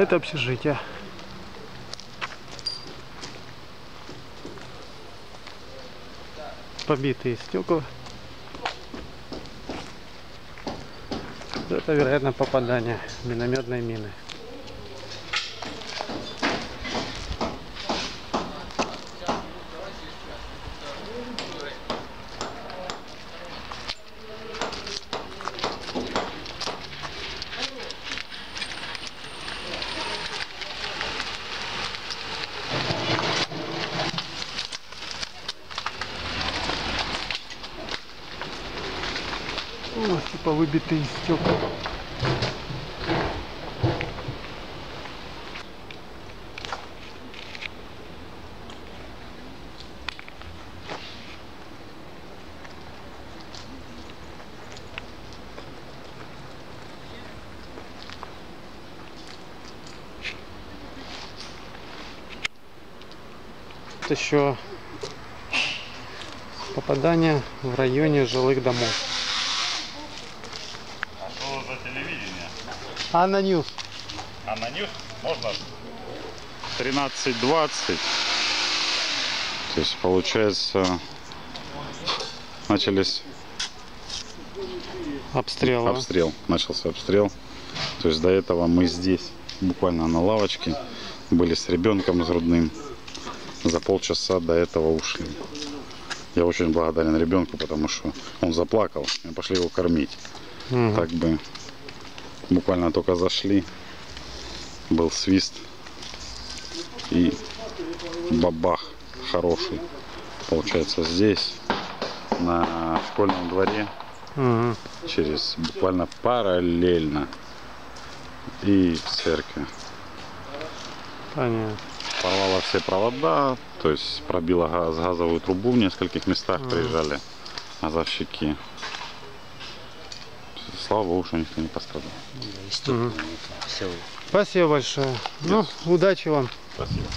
Это общежитие. Побитые стекла. Это, вероятно, попадание минометной мины. О, типа выбитые стекла. Еще попадание в районе жилых домов. А что за телевидение? ANNA News. ANNA News можно 13.20. То есть получается начались Обстрел. а? обстрел. Начался обстрел. То есть до этого мы здесь, буквально на лавочке, были с ребенком с грудным. За полчаса до этого ушли. Я очень благодарен ребенку, потому что он заплакал. Мы пошли его кормить. Мгм. Так бы буквально только зашли, был свист и бабах хороший. Получается здесь, на школьном дворе, Мгм. через буквально параллельно и церковь. Понятно. Порвала все провода, то есть пробила газ, газовую трубу в нескольких местах, приезжали газовщики. Слава богу, что никто не пострадал. Мгм. Спасибо большое. Ну, удачи вам. Спасибо.